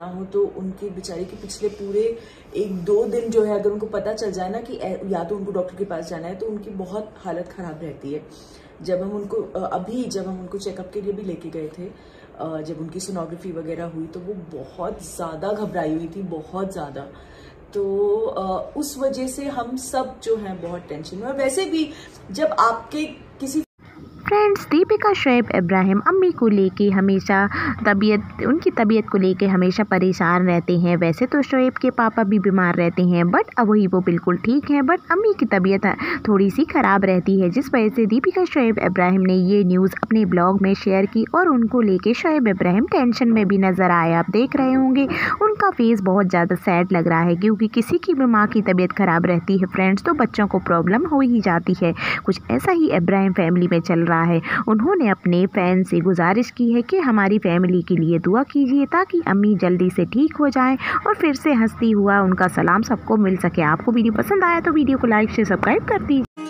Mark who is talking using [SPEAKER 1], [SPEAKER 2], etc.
[SPEAKER 1] ना हो तो उनकी बेचारी के पिछले पूरे एक दो दिन जो है, अगर उनको पता चल जाए ना कि या तो उनको डॉक्टर के पास जाना है तो उनकी बहुत हालत खराब रहती है। जब हम उनको अभी जब हम उनको चेकअप के लिए भी लेके गए थे जब उनकी सोनोग्राफी वगैरह हुई तो वो बहुत ज़्यादा घबराई हुई थी, बहुत ज़्यादा। तो उस वजह से हम सब जो हैं, बहुत टेंशन में और वैसे भी जब आपके किसी
[SPEAKER 2] फ्रेंड्स दीपिका शुएब इब्राहिम अम्मी को लेके हमेशा तबीयत, उनकी तबीयत को लेके हमेशा परेशान रहते हैं। वैसे तो शुएब के पापा भी बीमार रहते हैं बट अब वही वो बिल्कुल ठीक हैं बट अम्मी की तबीयत थोड़ी सी ख़राब रहती है, जिस वजह से दीपिका, शुएब, इब्राहिम ने ये न्यूज़ अपने ब्लॉग में शेयर की और उनको लेके शुएब, इब्राहिम टेंशन में भी नज़र आए। आप देख रहे होंगे उनका फेस बहुत ज़्यादा सैड लग रहा है क्योंकि किसी की भी माँ की तबीयत ख़राब रहती है। फ्रेंड्स तो बच्चों को प्रॉब्लम हो ही जाती है। कुछ ऐसा ही इब्राहिम फैमिली में चल रहा रहा है। उन्होंने अपने फ़ैन से गुजारिश की है कि हमारी फैमिली के लिए दुआ कीजिए ताकि अम्मी जल्दी से ठीक हो जाएँ और फिर से हंसती हुआ उनका सलाम सबको मिल सके। आपको वीडियो पसंद आया तो वीडियो को लाइक से सब्सक्राइब कर दीजिए।